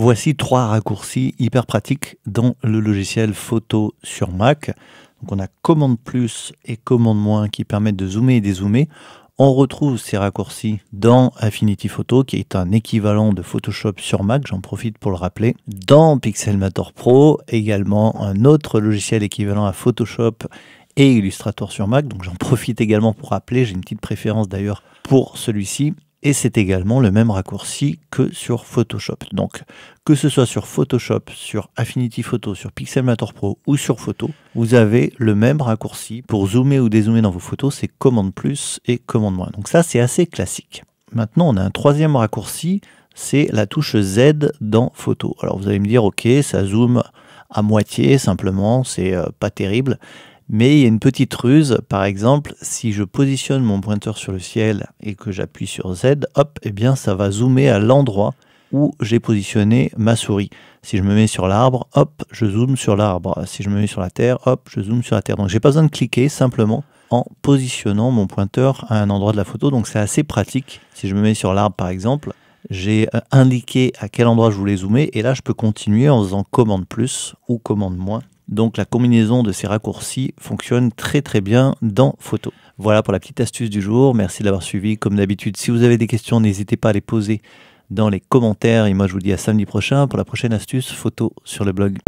Voici trois raccourcis hyper pratiques dans le logiciel photo sur Mac. Donc on a commande plus et commande moins qui permettent de zoomer et dézoomer. On retrouve ces raccourcis dans Affinity Photo, qui est un équivalent de Photoshop sur Mac, j'en profite pour le rappeler. Dans Pixelmator Pro, également un autre logiciel équivalent à Photoshop et Illustrator sur Mac, donc j'en profite également pour rappeler, j'ai une petite préférence d'ailleurs pour celui-ci et c'est également le même raccourci que sur Photoshop. Donc, que ce soit sur Photoshop, sur Affinity Photo, sur Pixelmator Pro ou sur Photo, vous avez le même raccourci pour zoomer ou dézoomer dans vos photos, c'est commande plus et commande moins. Donc ça, c'est assez classique. Maintenant, on a un troisième raccourci, c'est la touche Z dans Photo. Alors vous allez me dire, ok, ça zoome à moitié simplement, c'est euh, pas terrible. Mais il y a une petite ruse, par exemple, si je positionne mon pointeur sur le ciel et que j'appuie sur Z, hop, eh bien ça va zoomer à l'endroit où j'ai positionné ma souris. Si je me mets sur l'arbre, hop, je zoome sur l'arbre. Si je me mets sur la terre, hop, je zoome sur la terre. Donc j'ai pas besoin de cliquer, simplement en positionnant mon pointeur à un endroit de la photo. Donc c'est assez pratique. Si je me mets sur l'arbre par exemple, j'ai euh, indiqué à quel endroit je voulais zoomer et là je peux continuer en faisant commande plus ou commande moins donc la combinaison de ces raccourcis fonctionne très très bien dans Photo. Voilà pour la petite astuce du jour. Merci de l'avoir suivi. Comme d'habitude, si vous avez des questions, n'hésitez pas à les poser dans les commentaires. Et moi, je vous dis à samedi prochain pour la prochaine astuce photo sur le blog.